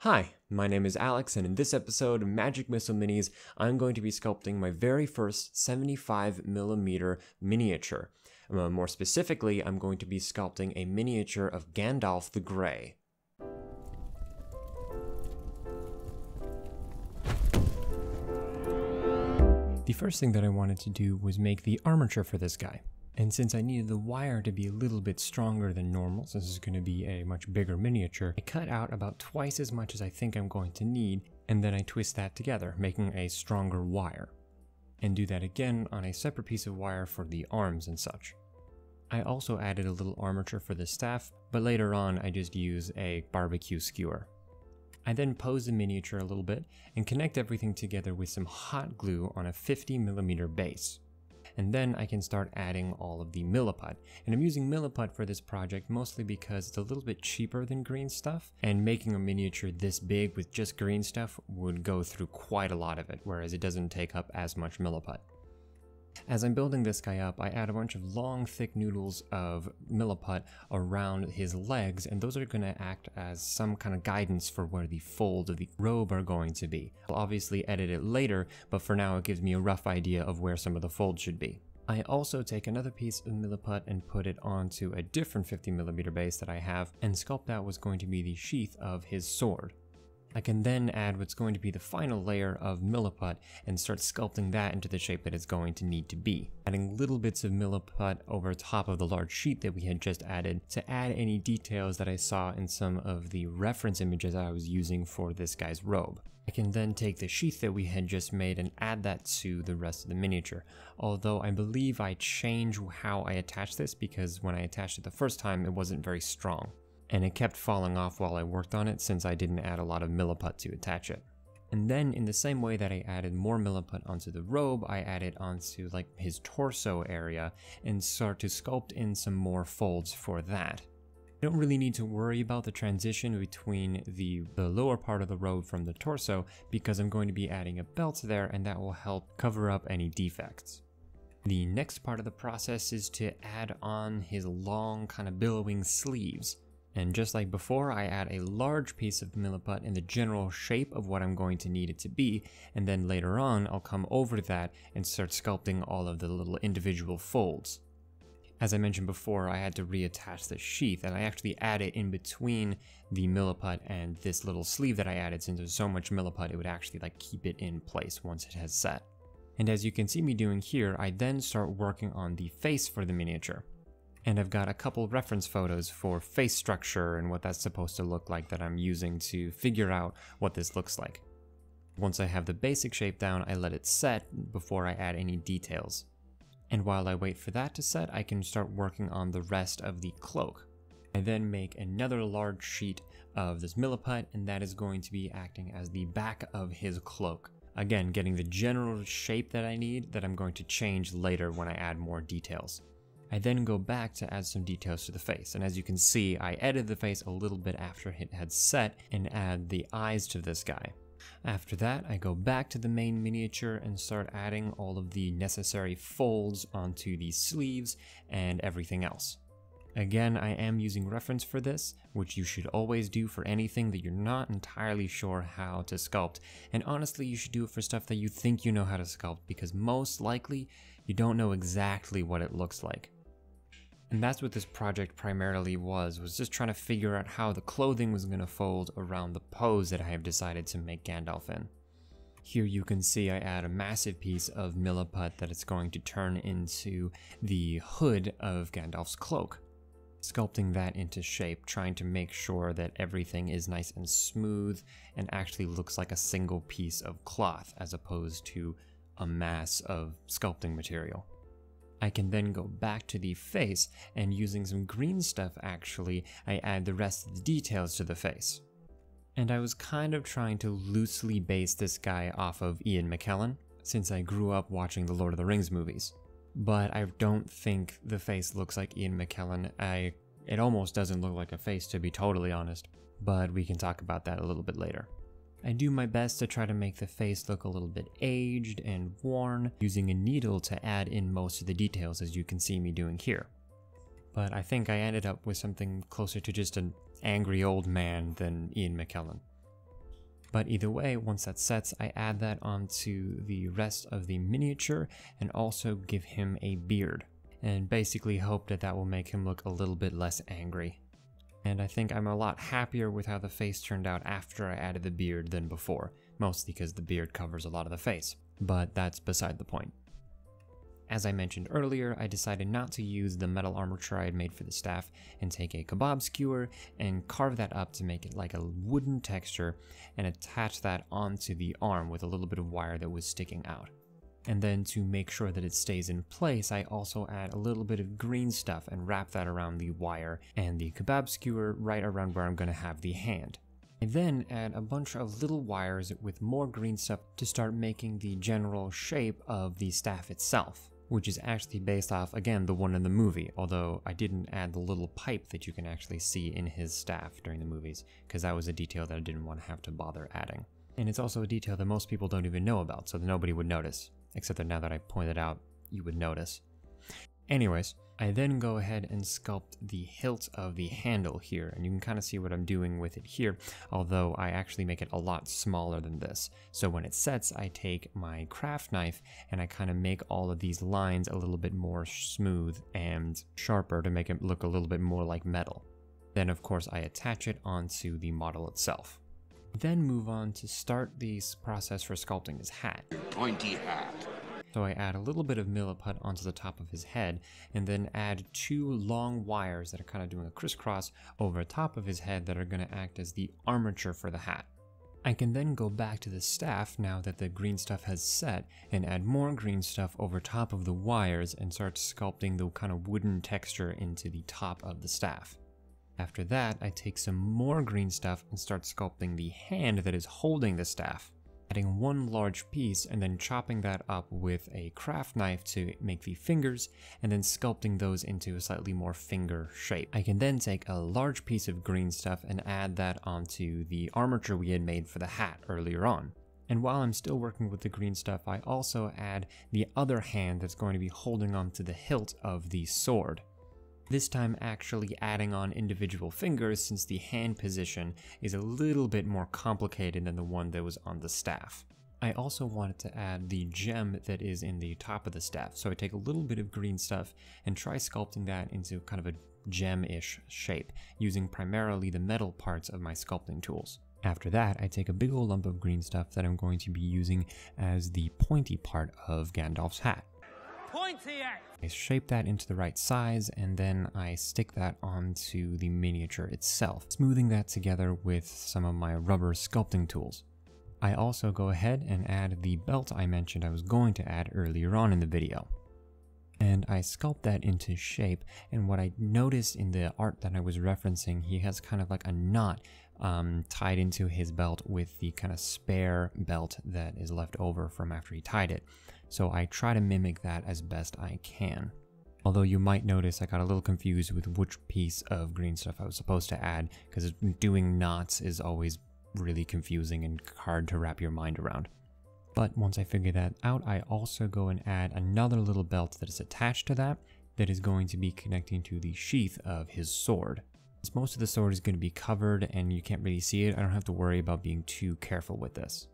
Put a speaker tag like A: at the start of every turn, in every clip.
A: Hi, my name is Alex, and in this episode of Magic Missile Minis, I'm going to be sculpting my very first 75mm miniature. Uh, more specifically, I'm going to be sculpting a miniature of Gandalf the Grey. The first thing that I wanted to do was make the armature for this guy. And since I needed the wire to be a little bit stronger than normal, since this is going to be a much bigger miniature, I cut out about twice as much as I think I'm going to need, and then I twist that together, making a stronger wire. And do that again on a separate piece of wire for the arms and such. I also added a little armature for the staff, but later on I just use a barbecue skewer. I then pose the miniature a little bit and connect everything together with some hot glue on a 50mm base and then I can start adding all of the milliput. And I'm using milliput for this project mostly because it's a little bit cheaper than green stuff, and making a miniature this big with just green stuff would go through quite a lot of it, whereas it doesn't take up as much milliput. As I'm building this guy up, I add a bunch of long, thick noodles of milliput around his legs, and those are going to act as some kind of guidance for where the folds of the robe are going to be. I'll obviously edit it later, but for now it gives me a rough idea of where some of the folds should be. I also take another piece of milliput and put it onto a different 50mm base that I have, and sculpt out what's going to be the sheath of his sword. I can then add what's going to be the final layer of milliput and start sculpting that into the shape that it's going to need to be. Adding little bits of milliput over top of the large sheet that we had just added to add any details that I saw in some of the reference images I was using for this guy's robe. I can then take the sheath that we had just made and add that to the rest of the miniature, although I believe I change how I attach this because when I attached it the first time it wasn't very strong and it kept falling off while I worked on it since I didn't add a lot of milliput to attach it. And then in the same way that I added more milliput onto the robe, I added onto like his torso area and start to sculpt in some more folds for that. I don't really need to worry about the transition between the, the lower part of the robe from the torso because I'm going to be adding a belt there and that will help cover up any defects. The next part of the process is to add on his long kind of billowing sleeves. And just like before, I add a large piece of milliput in the general shape of what I'm going to need it to be, and then later on I'll come over to that and start sculpting all of the little individual folds. As I mentioned before, I had to reattach the sheath, and I actually add it in between the milliput and this little sleeve that I added since there's so much milliput it would actually like keep it in place once it has set. And as you can see me doing here, I then start working on the face for the miniature and I've got a couple reference photos for face structure and what that's supposed to look like that I'm using to figure out what this looks like. Once I have the basic shape down, I let it set before I add any details. And while I wait for that to set, I can start working on the rest of the cloak. I then make another large sheet of this milliput, and that is going to be acting as the back of his cloak. Again, getting the general shape that I need that I'm going to change later when I add more details. I then go back to add some details to the face, and as you can see, I edited the face a little bit after it had set and add the eyes to this guy. After that, I go back to the main miniature and start adding all of the necessary folds onto the sleeves and everything else. Again, I am using reference for this, which you should always do for anything that you're not entirely sure how to sculpt. And honestly, you should do it for stuff that you think you know how to sculpt because most likely you don't know exactly what it looks like. And that's what this project primarily was, was just trying to figure out how the clothing was going to fold around the pose that I have decided to make Gandalf in. Here you can see I add a massive piece of milliput that it's going to turn into the hood of Gandalf's cloak. Sculpting that into shape, trying to make sure that everything is nice and smooth and actually looks like a single piece of cloth as opposed to a mass of sculpting material. I can then go back to the face and using some green stuff actually, I add the rest of the details to the face. And I was kind of trying to loosely base this guy off of Ian McKellen, since I grew up watching the Lord of the Rings movies. But I don't think the face looks like Ian McKellen. I it almost doesn't look like a face to be totally honest, but we can talk about that a little bit later. I do my best to try to make the face look a little bit aged and worn, using a needle to add in most of the details as you can see me doing here. But I think I ended up with something closer to just an angry old man than Ian McKellen. But either way, once that sets, I add that onto the rest of the miniature and also give him a beard. And basically hope that that will make him look a little bit less angry. And I think I'm a lot happier with how the face turned out after I added the beard than before, mostly because the beard covers a lot of the face. But that's beside the point. As I mentioned earlier, I decided not to use the metal armature I had made for the staff and take a kebab skewer and carve that up to make it like a wooden texture and attach that onto the arm with a little bit of wire that was sticking out. And then to make sure that it stays in place, I also add a little bit of green stuff and wrap that around the wire and the kebab skewer right around where I'm going to have the hand. I then add a bunch of little wires with more green stuff to start making the general shape of the staff itself which is actually based off, again, the one in the movie, although I didn't add the little pipe that you can actually see in his staff during the movies, because that was a detail that I didn't want to have to bother adding. And it's also a detail that most people don't even know about, so that nobody would notice, except that now that I pointed out, you would notice. Anyways, I then go ahead and sculpt the hilt of the handle here, and you can kind of see what I'm doing with it here, although I actually make it a lot smaller than this. So when it sets, I take my craft knife and I kind of make all of these lines a little bit more smooth and sharper to make it look a little bit more like metal. Then of course I attach it onto the model itself. Then move on to start the process for sculpting his hat.
B: Pointy hat.
A: So I add a little bit of milliput onto the top of his head and then add two long wires that are kind of doing a crisscross over the top of his head that are going to act as the armature for the hat. I can then go back to the staff now that the green stuff has set and add more green stuff over top of the wires and start sculpting the kind of wooden texture into the top of the staff. After that, I take some more green stuff and start sculpting the hand that is holding the staff adding one large piece and then chopping that up with a craft knife to make the fingers and then sculpting those into a slightly more finger shape. I can then take a large piece of green stuff and add that onto the armature we had made for the hat earlier on. And while I'm still working with the green stuff, I also add the other hand that's going to be holding onto the hilt of the sword. This time actually adding on individual fingers since the hand position is a little bit more complicated than the one that was on the staff. I also wanted to add the gem that is in the top of the staff, so I take a little bit of green stuff and try sculpting that into kind of a gem-ish shape, using primarily the metal parts of my sculpting tools. After that, I take a big old lump of green stuff that I'm going to be using as the pointy part of Gandalf's hat. Pointy hat! I shape that into the right size and then I stick that onto the miniature itself, smoothing that together with some of my rubber sculpting tools. I also go ahead and add the belt I mentioned I was going to add earlier on in the video. And I sculpt that into shape, and what I noticed in the art that I was referencing, he has kind of like a knot um, tied into his belt with the kind of spare belt that is left over from after he tied it. So I try to mimic that as best I can. Although you might notice I got a little confused with which piece of green stuff I was supposed to add, because doing knots is always really confusing and hard to wrap your mind around. But once I figure that out, I also go and add another little belt that is attached to that, that is going to be connecting to the sheath of his sword. Since most of the sword is going to be covered and you can't really see it, I don't have to worry about being too careful with this.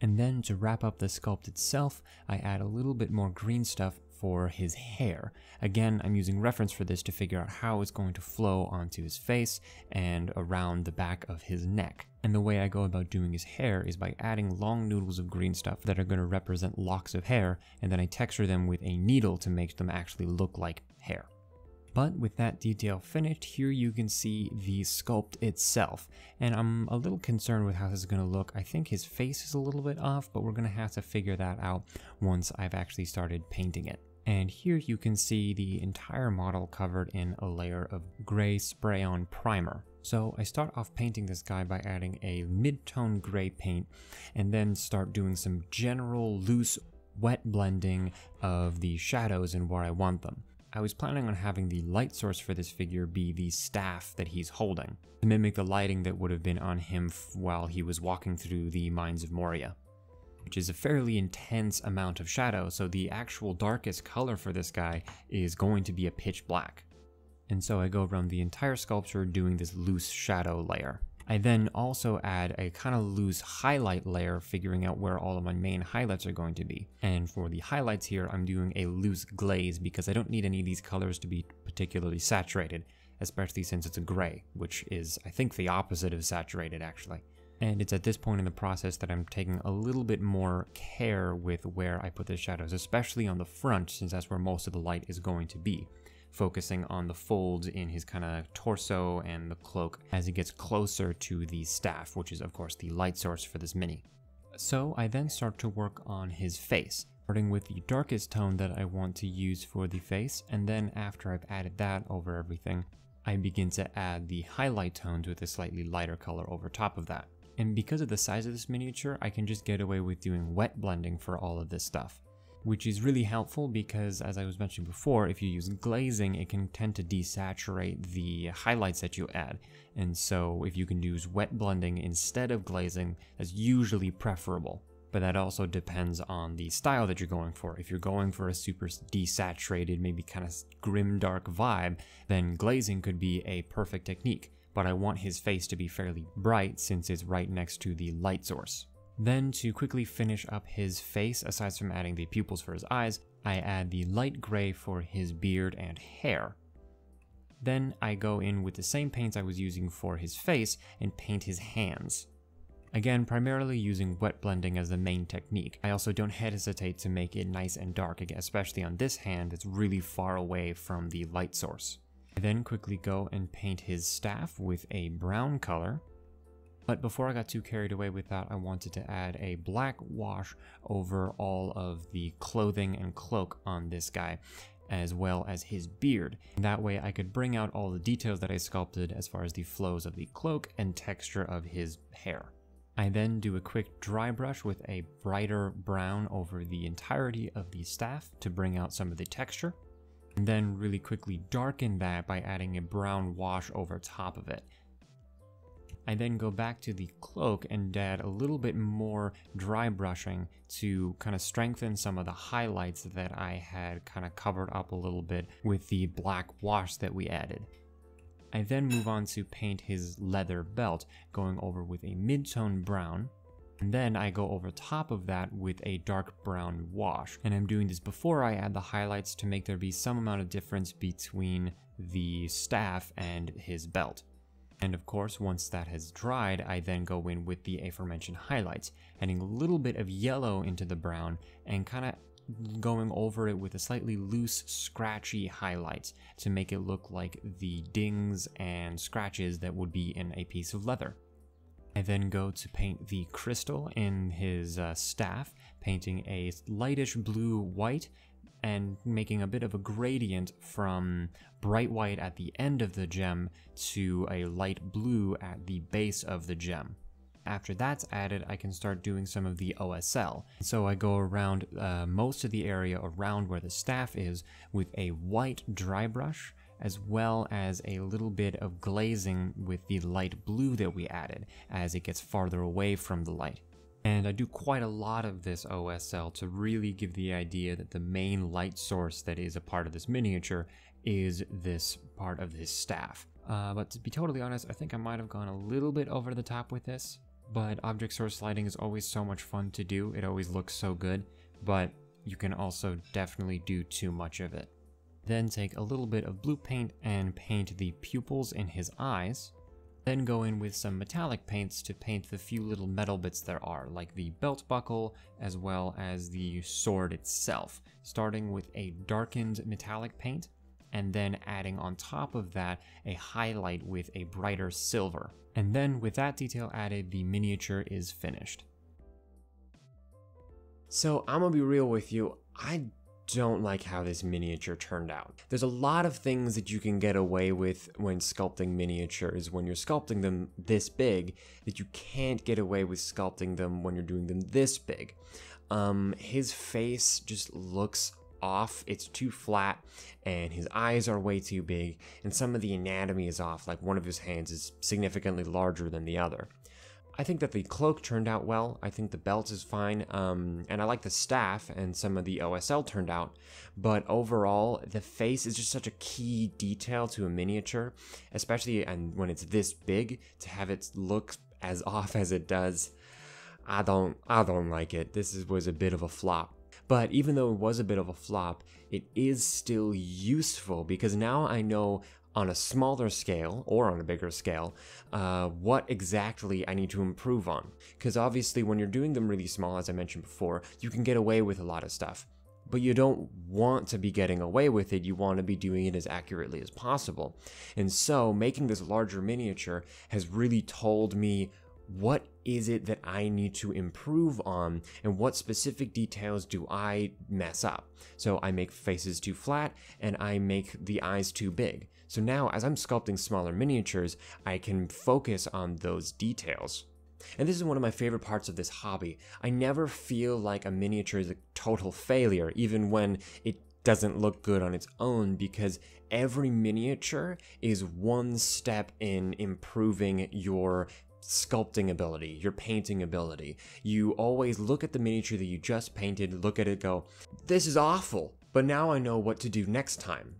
A: And then to wrap up the sculpt itself, I add a little bit more green stuff for his hair. Again, I'm using reference for this to figure out how it's going to flow onto his face and around the back of his neck. And the way I go about doing his hair is by adding long noodles of green stuff that are going to represent locks of hair, and then I texture them with a needle to make them actually look like hair. But with that detail finished, here you can see the sculpt itself. And I'm a little concerned with how this is going to look. I think his face is a little bit off, but we're going to have to figure that out once I've actually started painting it. And here you can see the entire model covered in a layer of gray spray-on primer. So I start off painting this guy by adding a mid-tone gray paint and then start doing some general loose wet blending of the shadows and where I want them. I was planning on having the light source for this figure be the staff that he's holding, to mimic the lighting that would have been on him while he was walking through the Mines of Moria. Which is a fairly intense amount of shadow, so the actual darkest color for this guy is going to be a pitch black. And so I go around the entire sculpture doing this loose shadow layer. I then also add a kind of loose highlight layer, figuring out where all of my main highlights are going to be. And for the highlights here, I'm doing a loose glaze because I don't need any of these colors to be particularly saturated, especially since it's a gray, which is, I think, the opposite of saturated actually. And it's at this point in the process that I'm taking a little bit more care with where I put the shadows, especially on the front, since that's where most of the light is going to be focusing on the folds in his kind of torso and the cloak as he gets closer to the staff, which is of course the light source for this mini. So I then start to work on his face, starting with the darkest tone that I want to use for the face, and then after I've added that over everything, I begin to add the highlight tones with a slightly lighter color over top of that. And because of the size of this miniature, I can just get away with doing wet blending for all of this stuff which is really helpful because as I was mentioning before, if you use glazing, it can tend to desaturate the highlights that you add. And so if you can use wet blending instead of glazing, that's usually preferable. But that also depends on the style that you're going for. If you're going for a super desaturated, maybe kind of grim dark vibe, then glazing could be a perfect technique. But I want his face to be fairly bright since it's right next to the light source. Then to quickly finish up his face, aside from adding the pupils for his eyes, I add the light gray for his beard and hair. Then I go in with the same paints I was using for his face and paint his hands. Again, primarily using wet blending as the main technique. I also don't hesitate to make it nice and dark, especially on this hand that's really far away from the light source. I then quickly go and paint his staff with a brown color, but before I got too carried away with that, I wanted to add a black wash over all of the clothing and cloak on this guy as well as his beard. That way I could bring out all the details that I sculpted as far as the flows of the cloak and texture of his hair. I then do a quick dry brush with a brighter brown over the entirety of the staff to bring out some of the texture. And then really quickly darken that by adding a brown wash over top of it. I then go back to the cloak and add a little bit more dry brushing to kind of strengthen some of the highlights that I had kind of covered up a little bit with the black wash that we added. I then move on to paint his leather belt, going over with a mid-tone brown, and then I go over top of that with a dark brown wash. And I'm doing this before I add the highlights to make there be some amount of difference between the staff and his belt. And of course, once that has dried, I then go in with the aforementioned highlights, adding a little bit of yellow into the brown and kind of going over it with a slightly loose, scratchy highlights to make it look like the dings and scratches that would be in a piece of leather. I then go to paint the crystal in his uh, staff, painting a lightish blue white and making a bit of a gradient from bright white at the end of the gem to a light blue at the base of the gem. After that's added, I can start doing some of the OSL. So I go around uh, most of the area around where the staff is with a white dry brush, as well as a little bit of glazing with the light blue that we added as it gets farther away from the light. And I do quite a lot of this OSL to really give the idea that the main light source that is a part of this miniature is this part of his staff. Uh, but to be totally honest, I think I might have gone a little bit over the top with this, but object source lighting is always so much fun to do. It always looks so good, but you can also definitely do too much of it. Then take a little bit of blue paint and paint the pupils in his eyes, then go in with some metallic paints to paint the few little metal bits there are, like the belt buckle as well as the sword itself, starting with a darkened metallic paint and then adding on top of that a highlight with a brighter silver. And then with that detail added, the miniature is finished.
B: So I'm gonna be real with you, I don't like how this miniature turned out. There's a lot of things that you can get away with when sculpting miniatures when you're sculpting them this big that you can't get away with sculpting them when you're doing them this big. Um, his face just looks off, it's too flat, and his eyes are way too big, and some of the anatomy is off, like one of his hands is significantly larger than the other.
A: I think that the cloak turned out well. I think the belt is fine. Um, and I like the staff and some of the OSL turned out. But overall, the face is just such a key detail to a miniature, especially and when it's this big, to have it look as off as it does. I don't I don't like it. This is, was a bit of a flop. But even though it was a bit of a flop, it is still useful because now I know on a smaller scale or on a bigger scale uh, what exactly I need to improve on. Because obviously, when you're doing them really small, as I mentioned before, you can get away with a lot of stuff. But you don't want to be getting away with it, you want to be doing it as accurately as possible. And so, making this larger miniature has really told me what is it that I need to improve on and what specific details do I mess up. So I make faces too flat and I make the eyes too big. So now as I'm sculpting smaller miniatures, I can focus on those details. And this is one of my favorite parts of this hobby. I never feel like a miniature is a total failure, even when it doesn't look good on its own, because every miniature is one step in improving your sculpting ability, your painting ability. You always look at the miniature that you just painted, look at it, go, this is awful, but now I know what to do next time.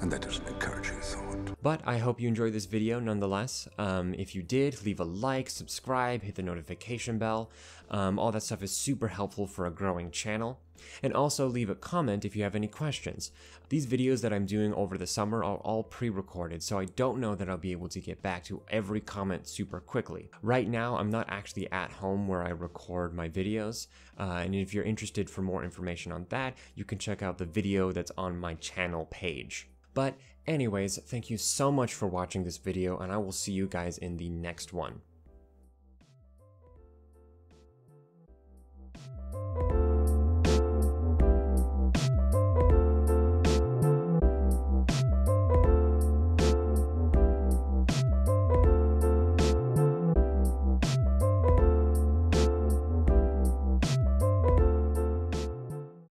C: And that is an encouraging thought.
A: But I hope you enjoyed this video nonetheless. Um, if you did, leave a like, subscribe, hit the notification bell. Um, all that stuff is super helpful for a growing channel. And also leave a comment if you have any questions. These videos that I'm doing over the summer are all pre-recorded, so I don't know that I'll be able to get back to every comment super quickly. Right now, I'm not actually at home where I record my videos, uh, and if you're interested for more information on that, you can check out the video that's on my channel page. But anyways, thank you so much for watching this video and I will see you guys in the next one.